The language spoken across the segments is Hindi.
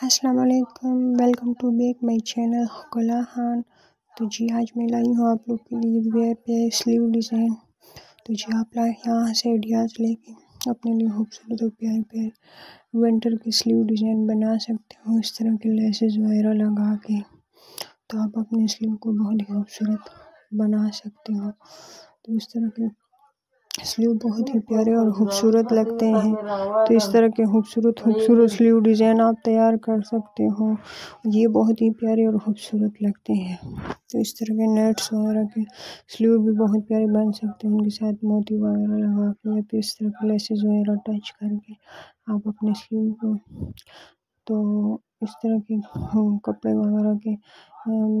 अस्सलाम वालेकुम टू बैक माई चैनल गुला खान तो जी, आज मैं लाई हूँ आप लोग के लिए वेयर पे स्लीव डिज़ाइन। तो जी, आप लाए यहाँ से आइडियाज़ लेके अपने लिए खूबसूरत और प्यारे प्यारे विंटर की स्लीव डिज़ाइन बना सकते हो, इस तरह के लेसेस वगैरह लगा के। तो आप अपने स्लीव को बहुत ही खूबसूरत बना सकते हो। तो इस तरह के स्लीव बहुत ही प्यारे और खूबसूरत लगते हैं। तो इस तरह के खूबसूरत खूबसूरत स्लीव डिज़ाइन आप तैयार कर सकते हो। ये बहुत ही प्यारे और खूबसूरत लगते हैं। तो इस तरह के नेट्स वगैरह के स्लीव भी बहुत प्यारे बन सकते हैं। उनके साथ मोती वगैरह लगा के या फिर इस तरह के लेसेस वगैरह टच करके आप अपने स्लीव को तो इस तरह के कपड़े वगैरह के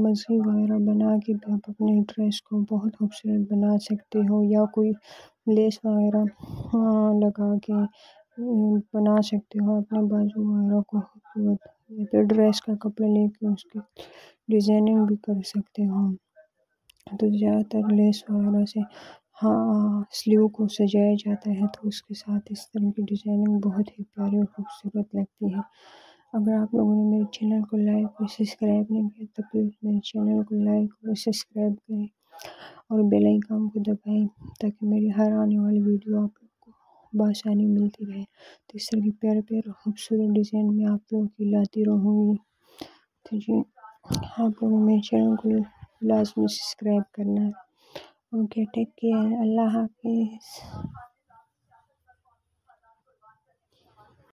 मज़ीद वगैरह बना के आप अपने ड्रेस को बहुत खूबसूरत बना सकते हो या कोई लेस वगैरह लगा के बना सकते हो अपने बाजू वगैरह को खूबसूरत ड्रेस का कपड़ा लेके उसकी डिज़ाइनिंग भी कर सकते हो। तो ज़्यादातर लेस वगैरह से हाँ स्लीव को सजाया जाता है तो उसके साथ इस तरह की डिज़ाइनिंग बहुत ही प्यारी और खूबसूरत लगती है। अगर आप लोगों ने मेरे चैनल को लाइक और सब्सक्राइब नहीं किया तो प्लीज़ मेरे चैनल को लाइक और सब्सक्राइब करें और बेल आइकन को दबाएँ ताकि मेरी हर आने वाली वीडियो आप लोग को बसानी मिलती रहे। तो इस तरह की प्यारे प्यारे खूबसूरत डिज़ाइन में आप लोगों की लाती रहूँगी। तो जी, आप लोग मेरे चैनल को लाजमी सब्सक्राइब करना है। ओके, टेक केयर, अल्लाह हाफिज़।